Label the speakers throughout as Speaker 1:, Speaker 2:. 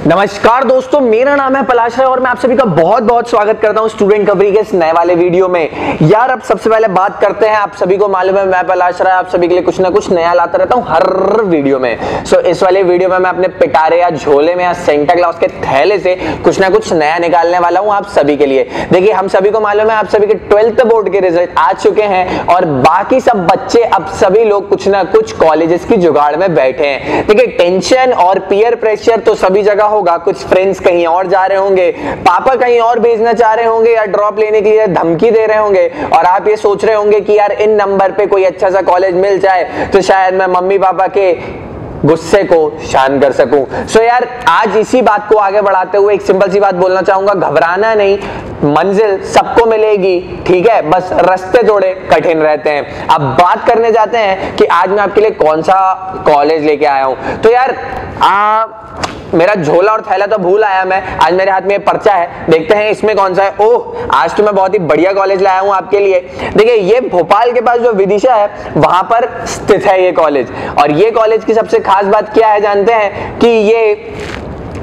Speaker 1: नमस्कार दोस्तों, मेरा नाम है पलाश राय और मैं आप सभी का बहुत बहुत स्वागत करता हूँ स्टूडेंट कवरी के इस नए वाले वीडियो में। यार, अब सबसे पहले बात करते हैं, आप सभी को मालूम है मैं पलाश राय, आप सभी के लिए कुछ ना कुछ नया लाता रहता हूँ हर वीडियो में। सो इस वाले वीडियो में मैं अपने पिटारे या झोले में या सेंटा क्लास के थैले से कुछ ना कुछ नया निकालने वाला हूँ आप सभी के लिए। देखिए, हम सभी को मालूम है, आप सभी के ट्वेल्थ बोर्ड के रिज़ल्ट आ चुके हैं और बाकी सब बच्चे, अब सभी लोग कुछ ना कुछ कॉलेजेस की जुगाड़ में बैठे हैं। देखिए टेंशन और पीयर प्रेशर तो सभी जगह होगा? कुछ फ्रेंड्स कहीं और जा रहे होंगे? पापा कहीं और भेजना चाह रहे होंगे या ड्रॉप लेने के लिए धमकी दे रहे होंगे? और आप ये सोच रहे होंगे कि यार इन नंबर पे कोई अच्छा सा कॉलेज मिल जाए तो शायद मैं मम्मी पापा के गुस्से को शांत कर सकूँ। सो so यार आज इसी बात को आगे बढ़ाते हुए एक सिंपल सी बात बोलना चाहूँगा। घबराना नहीं मंजिल सबको मिलेगी ठीक है? बस रास्ते थोड़े कठिन रहते हैं। अब बात करने जाते हैं कि आज मैं आपके लिए कौन सा कॉलेज लेके आया हूँ। तो यार आ, मेरा झोला और थैला तो भूल आया मैं। आज मेरे हाथ में पर्चा है। देखते हैं इसमें कौन सा है। ओह, आज तो मैं बहुत ही बढ़िया कॉलेज लाया हूँ आपके लिए। देखिए, ये भोपाल के पास जो विदिशा है, वहाँ पर स्थित है ये कॉलेज और ये कॉलेज की सबसे खास बात क्या है, जानते हैं? कि ये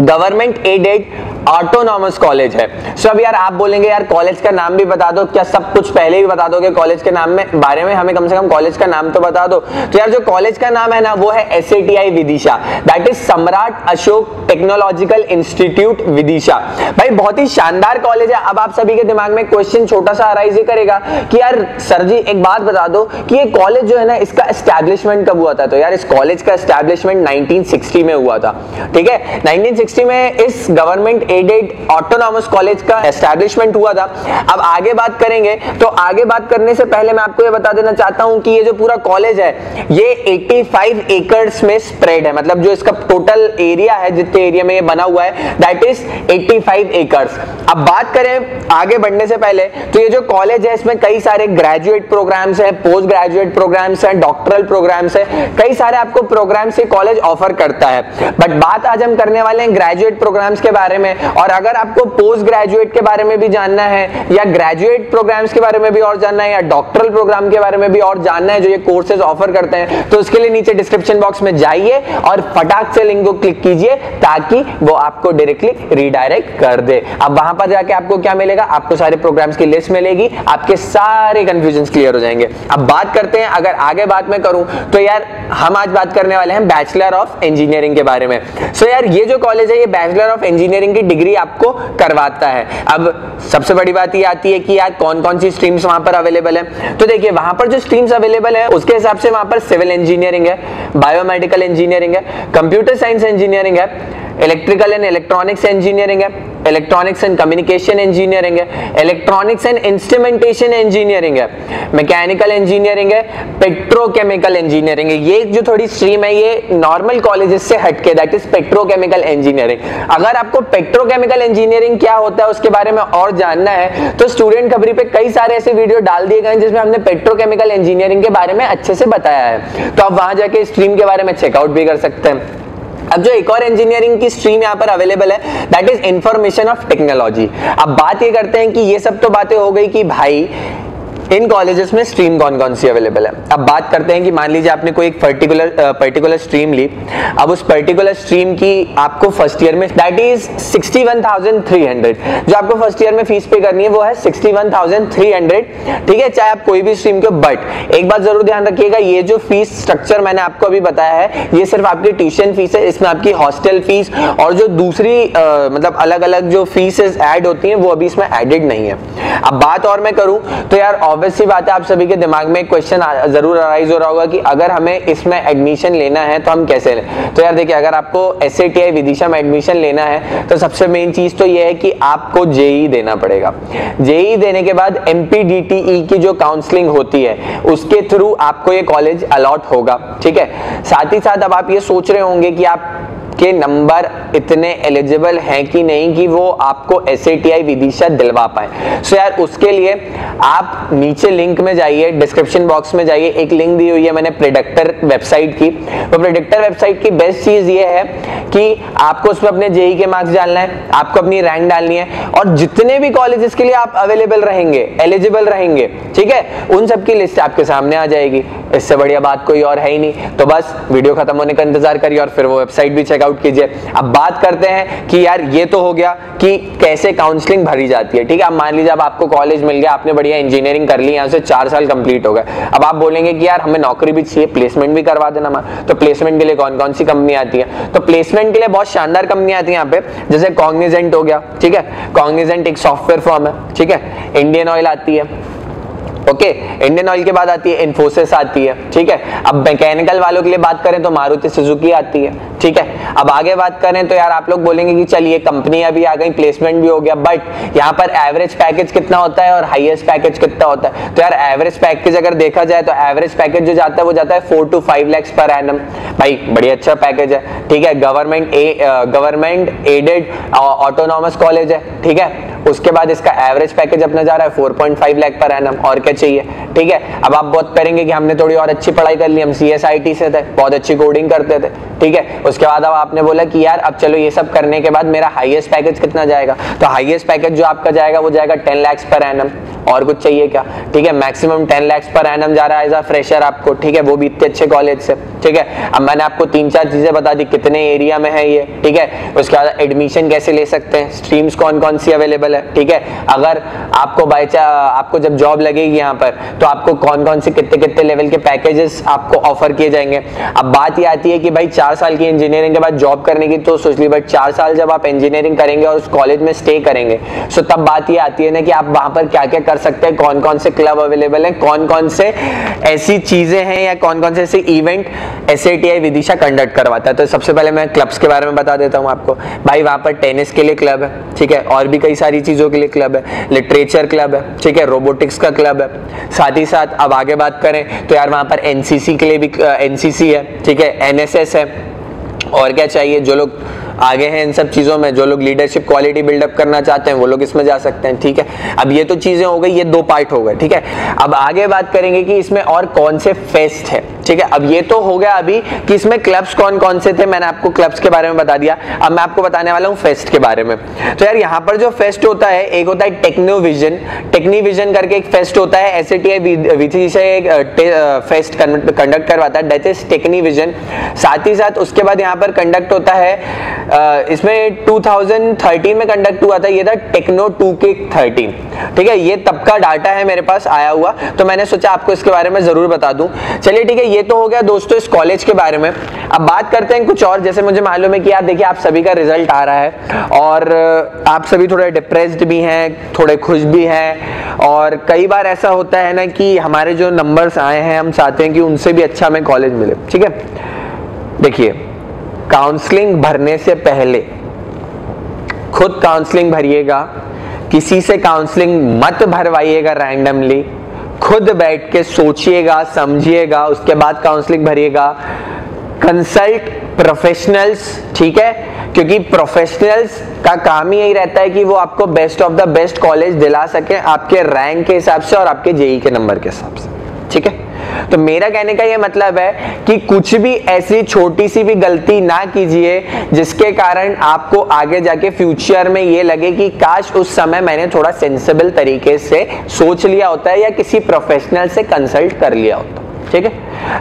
Speaker 1: गवर्नमेंट एडेड ऑटोनॉमस कॉलेज है। सो अब यार आप बोलेंगे, यार कॉलेज का नाम भी बता दो। क्या सब कुछ पहले ही बता दोगे? कॉलेज के नाम में, बारे में हमें कम से कम कॉलेज का नाम तो बता दो। तो यार जो कॉलेज का नाम है ना, वो है एस विदिशा। दैट इज़ सम्राट अशोक टेक्नोलॉजिकल इंस्टीट्यूट विदिशा। भाई, बहुत ही शानदार कॉलेज है। अब आप सभी के दिमाग में क्वेश्चन छोटा सा अराइज करेगा कि यार सर जी, एक बात बता दो कि ये कॉलेज जो है ना, इसका एस्टैब्लिशमेंट कब हुआ था? तो यार इस कॉलेज का एस्टैब्लिशमेंट 1960 में हुआ था। ठीक है? 1960 में इस गवर्नमेंट एडेड ऑटोनॉमस कॉलेज का एस्टैब्लिशमेंट हुआ था। अब आगे बात करेंगे तो आगे बात करने से पहले मैं आपको ये बता देना चाहता हूँ कि ये जो पूरा कॉलेज है, ये 85 एकर्स में स्प्रेड है। मतलब जो इसका टोटल एरिया है, जितने एरिया में ये बना हुआ है दैट इज़ 85 एकर्स अब बात करें आगे बढ़ने से पहले तो ये जो कॉलेज है, इसमें कई सारे ग्रेजुएट प्रोग्राम्स हैं पोस्ट ग्रेजुएट प्रोग्राम्स हैं डॉक्टरल प्रोग्राम्स हैं, कई सारे आपको प्रोग्राम्स ये कॉलेज ऑफ़र करता है। बट बात आज हम करने वाले हैं ग्रेजुएट प्रोग्राम्स के बारे में। और अगर आपको पोस्ट ग्रेजुएट के बारे में भी जानना है, या ग्रेजुएट प्रोग्राम्स के बारे में भी और जानना है, या डॉक्टरल प्रोग्राम के बारे में भी और जानना है जो ये कोर्सेज ऑफ़र करते हैं तो उसके लिए नीचे डिस्क्रिप्शन बॉक्स में जाइए और फटाक से लिंक को क्लिक कीजिए ताकि वो आपको डायरेक्टली रिडायरेक्ट कर दे। अब वहाँ पर जाके आपको क्या मिलेगा? आपको सारे प्रोग्राम्स की लिस्ट मिलेगी, आपके सारे कंफ्यूजन क्लियर हो जाएँगे। अब बात करते हैं, अगर आगे बात मैं करूँ तो यार हम आज बात करने वाले हैं बैचलर ऑफ़ इंजीनियरिंग के बारे में। सो so यार ये जो कॉलेज है, ये बैचलर ऑफ़ इंजीनियरिंग की डिग्री आपको करवाता है। अब सबसे बड़ी बात ये आती है कि यार कौन कौन सी स्ट्रीम्स वहाँ पर अवेलेबल है? तो देखिए, वहाँ पर जो स्ट्रीम्स अवेलेबल है, उसके हिसाब से वहाँ पर सिविल इंजीनियरिंग है, बायोमेडिकल इंजीनियरिंग है, कंप्यूटर साइंस इंजीनियरिंग है इलेक्ट्रिकल एंड इलेक्ट्रॉनिक्स इंजीनियरिंग है इलेक्ट्रॉनिक्स एंड कम्युनिकेशन इंजीनियरिंग है इलेक्ट्रॉनिक्स एंड इंस्ट्रूमेंटेशन इंजीनियरिंग है मैकेनिकल इंजीनियरिंग है पेट्रोकेमिकल इंजीनियरिंग है। ये जो थोड़ी स्ट्रीम है, ये नॉर्मल कॉलेजेस से हटके दैट इज़ पेट्रोकेमिकल इंजीनियरिंग अगर आपको पेट्रोकेमिकल इंजीनियरिंग क्या होता है, उसके बारे में और जानना है तो स्टूडेंट खबरी पे कई सारे ऐसे वीडियो डाल दिए गए जिसमें हमने पेट्रोकेमिकल इंजीनियरिंग के बारे में अच्छे से बताया है। तो आप वहाँ जाके स्ट्रीम के बारे में चेकआउट भी कर सकते हैं। अब जो एक और इंजीनियरिंग की स्ट्रीम यहाँ पर अवेलेबल है that is information of technology अब बात ये करते हैं कि ये सब तो बातें हो गई कि भाई इन कॉलेजेस में स्ट्रीम कौन कौन सी अवेलेबल है? अब बात करते हैं कि मान लीजिए आपने कोई एक पर्टिकुलर पर्टिकुलर स्ट्रीम ली अब उस पर्टिकुलर स्ट्रीम की आपको फ़र्स्ट ईयर में दैट इज़ 61,300 जो आपको फ़र्स्ट ईयर में फ़ीस पे करनी है वो है 61,300 ठीक है? चाहे आप कोई भी स्ट्रीम के बट एक बात ज़रूर ध्यान रखिएगा ये जो फ़ीस स्ट्रक्चर मैंने आपको अभी बताया है ये सिर्फ़ आपकी ट्यूशन फ़ीस है इसमें आपकी हॉस्टल फ़ीस और जो दूसरी आ, मतलब अलग अलग जो फीसेस ऐड होती हैं वो अभी इसमें एडेड नहीं है। अब बात और मैं करूँ तो यार ऑब्वियस सी बात है, आप सभी के दिमाग में क्वेश्चन ज़रूर अराइज हो रहा होगा कि अगर हमें इसमें एडमिशन लेना है तो हम कैसे लें? तो यार देखिए, अगर आपको एस विदिशा में एडमिशन लेना है तो सबसे मेन चीज़ तो ये है कि आपको जेई देना पड़ेगा। जेई देने के बाद एमपीडीटीई की जो काउंसलिंग होती है, उसके थ्रू आपको ये कॉलेज अलॉट होगा, ठीक है? साथ ही साथ अब आप ये सोच रहे होंगे कि आप के नंबर इतने एलिजिबल हैं कि नहीं कि वो आपको एसएटीआई विदिशा दिलवा पाए। सो यार, उसके लिए आप नीचे लिंक में जाइए डिस्क्रिप्शन बॉक्स में जाइए। एक लिंक दी हुई है मैंने प्रोडक्टर वेबसाइट की। वो प्रोडक्टर वेबसाइट की बेस्ट चीज़ ये है कि आपको उसमें अपने जेई के मार्क्स डालना है, आपको अपनी रैंक डालनी है और जितने भी कॉलेजेस के लिए आप अवेलेबल रहेंगे एलिजिबल रहेंगे, ठीक है? उन सब की लिस्ट आपके सामने आ जाएगी। इससे बढ़िया बात कोई और है ही नहीं। तो बस वीडियो खत्म होने का इंतज़ार करिए और फिर वो वेबसाइट भी चेकआउट चेकआउट कीजिए। अब बात करते हैं कि यार ये तो हो गया कि कैसे काउंसलिंग भरी जाती है, ठीक है? अब मान लीजिए अब आपको कॉलेज मिल गया, आपने बढ़िया इंजीनियरिंग कर ली, यहाँ से चार साल कंप्लीट हो गए। अब आप बोलेंगे कि यार हमें नौकरी भी चाहिए प्लेसमेंट भी करवा देना तो प्लेसमेंट के लिए कौन कौन सी कंपनी आती है? तो प्लेसमेंट के लिए बहुत शानदार कंपनी आती है यहाँ पे। जैसे कॉग्निजेंट हो गया, ठीक है? कॉग्निजेंट एक सॉफ्टवेयर फॉर्म है, ठीक है? इंडियन ऑयल आती है। ओके इंडियन ऑयल के बाद आती है इन्फोसिस आती है, ठीक है? अब मैकेनिकल वालों के लिए बात करें तो मारुति सुजुकी आती है, ठीक है? अब आगे बात करें तो यार आप लोग बोलेंगे कि चलिए कंपनी अभी आ गई प्लेसमेंट भी हो गया बट यहाँ पर एवरेज पैकेज कितना होता है और हाईएस्ट पैकेज कितना होता है? तो यार एवरेज पैकेज अगर देखा जाए तो एवरेज पैकेज जो जाता है, वो जाता है four to five lakhs per annum भाई बड़ी अच्छा पैकेज है, ठीक है? Government government aided autonomous college है, ठीक है? उसके बाद इसका एवरेज पैकेज अपना जा रहा है 4.5 लाख पर एनम और क्या चाहिए? ठीक है? अब आप बहुत करेंगे कि हमने थोड़ी और अच्छी पढ़ाई कर ली, हम सी एस आई टी से थे, बहुत अच्छी कोडिंग करते थे, ठीक है? उसके बाद अब आपने बोला कि यार, अब चलो ये सब करने के बाद मेरा हाईएस्ट पैकेज कितना जाएगा? तो हाईएस्ट पैकेज जो आपका जाएगा, वो जाएगा टेन लैक्स पर एनम और कुछ चाहिए क्या? ठीक है maximum ten lakhs per annum जा रहा है एज अ फ्रेशर आपको, ठीक है? वो भी इतने अच्छे कॉलेज से। ठीक है? अब मैंने आपको तीन चार चीज़ें बता दी, कितने एरिया में है ये, ठीक है? उसके बाद एडमिशन कैसे ले सकते हैं? स्ट्रीम्स कौन कौन सी अवेलेबल है, ठीक है? अगर आपको बाई आपको जब जॉब लगेगी यहाँ पर तो आपको कौन कौन से कितने कितने लेवल के पैकेजेस आपको ऑफ़र किए जाएँगे। अब बात ये आती है कि भाई चार साल की इंजीनियरिंग के बाद जॉब करने की तो सोच ली बट चार साल जब आप इंजीनियरिंग करेंगे और उस कॉलेज में स्टे करेंगे सो तब बात ये आती है ना कि आप वहाँ पर क्या क्या कर सकते हैं, कौन कौन से क्लब अवेलेबल हैं, कौन कौन से ऐसी चीज़ें हैं या कौन कौन से ऐसे इवेंट एस विदिशा कंडक्ट करवाता है। तो सबसे पहले मैं क्लब्स के बारे में बता देता हूँ आपको। भाई, वहाँ पर टेनिस के लिए क्लब है, ठीक है? और भी कई सारी चीज़ों के लिए क्लब है। लिटरेचर क्लब है, ठीक है? रोबोटिक्स का क्लब है। साथ ही साथ, अब आगे बात करें तो यार वहाँ पर एनसीसी के लिए भी एनसीसी है, ठीक है? एनएसएस है। और क्या चाहिए? जो लोग आगे हैं इन सब चीज़ों में, जो लोग लीडरशिप क्वालिटी बिल्डअप करना चाहते हैं, वो लोग इसमें जा सकते हैं, ठीक है? अब ये तो चीज़ें हो गई, ये दो पार्ट हो गए, ठीक है? अब आगे बात करेंगे कि इसमें और कौन से फेस्ट है, ठीक है? अब ये तो हो गया अभी कि इसमें क्लब्स कौन कौन से थे, मैंने आपको क्लब्स के बारे में बता दिया। अब मैं आपको बताने वाला हूँ फेस्ट के बारे में। तो यार, यहाँ पर जो फेस्ट होता है, एक होता है टेक्नो विजन टेक्नी विजन करके एक फेस्ट होता है एस विधि से एक फेस्ट कंडक्ट करवाता है डेट इज़ टेक्नी विजन साथ ही साथ उसके बाद यहाँ पर कंडक्ट होता है इसमें 2013 में कंडक्ट हुआ था, ये था टेक्नो टू के थर्टीन ठीक है, ये तब का डाटा है मेरे पास, आया हुआ। तो मैंने सोचा आपको इसके बारे में ज़रूर बता दूँ। चलिए, ठीक है, ये तो हो गया दोस्तों इस कॉलेज के बारे में। अब बात करते हैं कुछ और, जैसे मुझे मालूम है कि यार देखिए, आप सभी का रिज़ल्ट आ रहा है। और आप सभी थोड़े डिप्रेस्ड भी हैं, थोड़े खुश भी हैं। और कई बार ऐसा होता है ना कि हमारे जो नंबर्स आए हैं, हम चाहते हैं कि उनसे भी अच्छा हमें कॉलेज मिले। ठीक है? देखिए काउंसलिंग भरने से पहले, खुद काउंसलिंग भरिएगा, किसी से काउंसलिंग मत भरवाइएगा रैंडमली खुद बैठ के सोचिएगा, समझिएगा, उसके बाद काउंसलिंग भरिएगा। कंसल्ट प्रोफेशनल्स ठीक है? क्योंकि प्रोफेशनल्स का काम ही यही रहता है कि वो आपको best of the best college दिला सके आपके रैंक के हिसाब से और आपके जेई के नंबर के हिसाब से, ठीक है? तो मेरा कहने का ये मतलब है कि कुछ भी ऐसी छोटी सी भी गलती ना कीजिए, जिसके कारण आपको आगे जाके फ्यूचर में ये लगे कि काश उस समय मैंने थोड़ा सेंसिबल तरीके से सोच लिया होता है या किसी प्रोफेशनल से कंसल्ट कर लिया होता। ठीक है?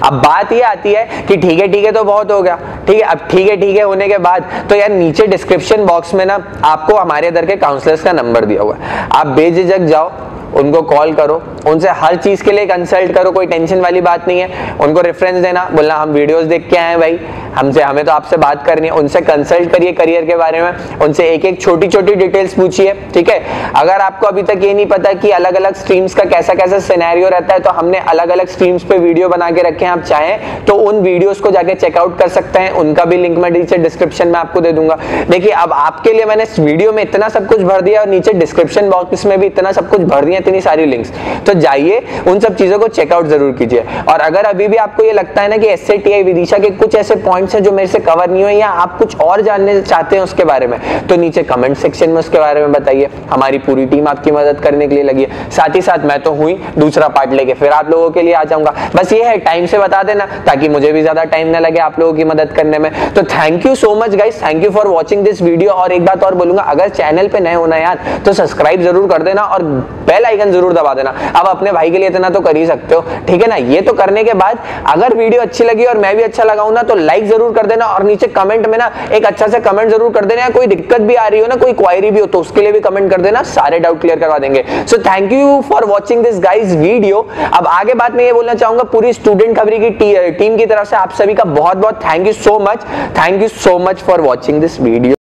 Speaker 1: अब बात ये आती है कि ठीक है ठीक है तो बहुत हो गया। ठीक है, अब ठीक है ठीक है होने के बाद तो यार नीचे डिस्क्रिप्शन बॉक्स में ना आपको हमारे इधर के काउंसलर्स का नंबर दिया हुआ है। आप बेझिझक जाओ उनको कॉल करो। उनसे हर चीज़ के लिए कंसल्ट करो, कोई टेंशन वाली बात नहीं है। उनको रेफरेंस देना, बोलना, हम वीडियोस देख के आए भाई। हमसे, हमें तो आपसे बात करनी है, उनसे कंसल्ट करिए करियर के बारे में, उनसे एक एक छोटी छोटी डिटेल्स पूछिए, ठीक है? अगर आपको अभी तक ये नहीं पता कि अलग अलग स्ट्रीम्स का कैसा कैसा सिनेरियो रहता है तो हमने अलग अलग स्ट्रीम्स पे वीडियो बना के रखे हैं, आप चाहें तो उन वीडियोस को जाके चेकआउट कर सकते हैं, उनका भी लिंक मैं नीचे डिस्क्रिप्शन में आपको दे दूँगा। देखिए, अब आपके लिए मैंने इस वीडियो में इतना सब कुछ भर दिया और नीचे डिस्क्रिप्शन बॉक्स में भी इतना सब कुछ भर दिया, इतनी सारी लिंक्स तो जाइए, उन सब चीज़ों को चेकआउट ज़रूर कीजिए। और अगर अभी भी आपको ये लगता है ना कि एस विदिशा के कुछ ऐसे पॉइंट्स हैं जो मेरे से कवर नहीं हुए या आप कुछ और जानने चाहते हैं उसके बारे में तो नीचे कमेंट सेक्शन में उसके बारे में बताइए। हमारी पूरी टीम आपकी मदद करने के लिए लगी है। साथ ही साथ मैं तो हुई, दूसरा पार्ट लेके फिर आप लोगों के लिए आ जाऊँगा। बस ये है टाइम से बता देना, ताकि मुझे भी ज़्यादा टाइम ना लगे आप लोगों की मदद करने में। तो thank you so much guys thank you for watching this video और एक बात और बोलूँगा, अगर चैनल पे नए होना यार तो सब्सक्राइब ज़रूर कर देना और बेल आइकन ज़रूर दबा देना। अब अपने भाई के लिए इतना तो कर ही सकते हो। ठीक है ना? ये तो करने के बाद, अगर वीडियो अच्छी लगी और मैं भी अच्छा लगाऊँ ना तो लाइक ज़रूर कर देना और नीचे कमेंट में ना एक अच्छा सा कमेंट ज़रूर कर देना कोई दिक्कत भी आ रही हो ना, कोई क्वायरी भी हो तो उसके लिए भी कमेंट कर देना, सारे डाउट क्लियर करवा देंगे। So thank you for watching this guys video अब आगे बात मैं ये बोलना चाहूँगा, पूरी स्टूडेंट खबरी की टीम की तरफ़ से आप सभी का बहुत बहुत thank you so much thank you so much for watching this video